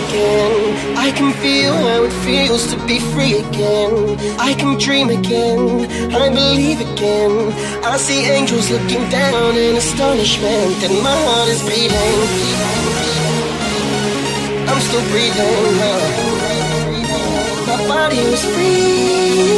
I can feel how it feels to be free again. I can dream again. I believe again. I see angels looking down in astonishment, and my heart is beating. I'm still breathing. My body was freezing.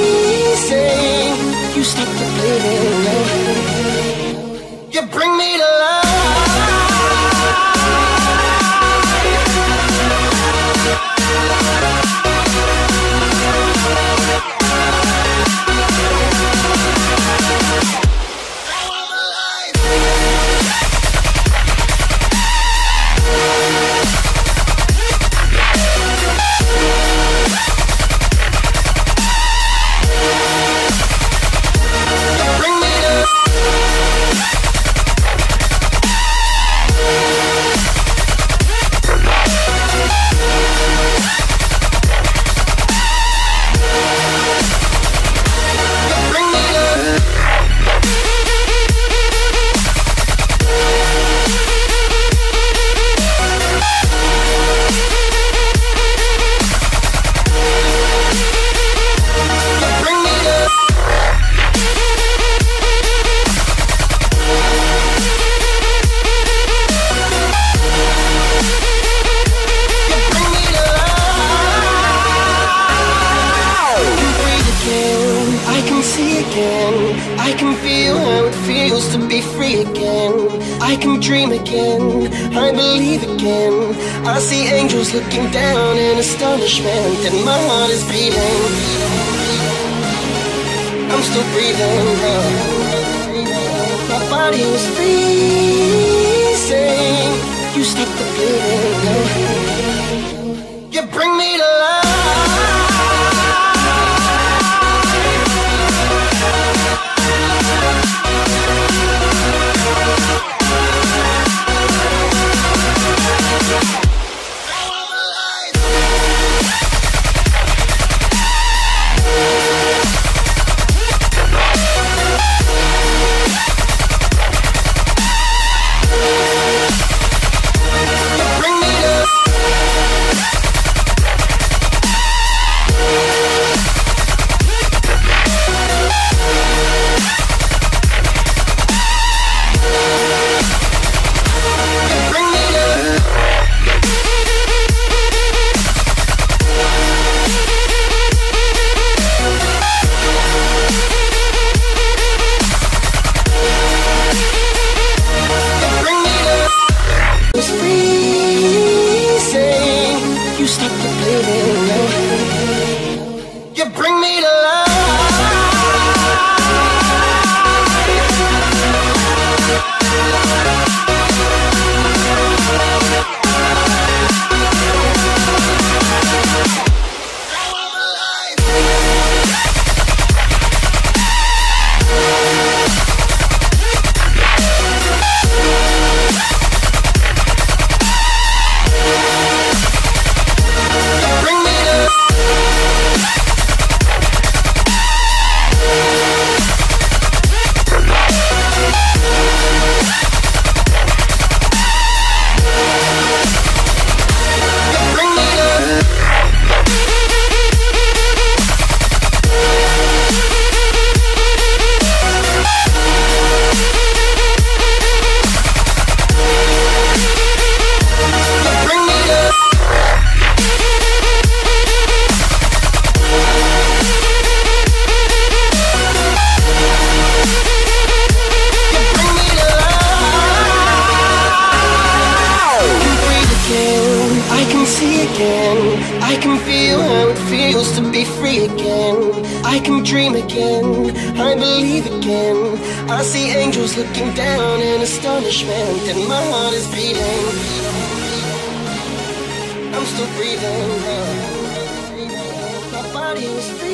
Can feel how it feels to be free again. I can dream again. I believe again. I see angels looking down in astonishment, and my heart is beating. I'm still breathing. My body was freezing. You stopped the see again. I can feel how it feels to be free again. I can dream again. I believe again. I see angels looking down in astonishment, and my heart is beating. I'm still breathing. My body was freezing.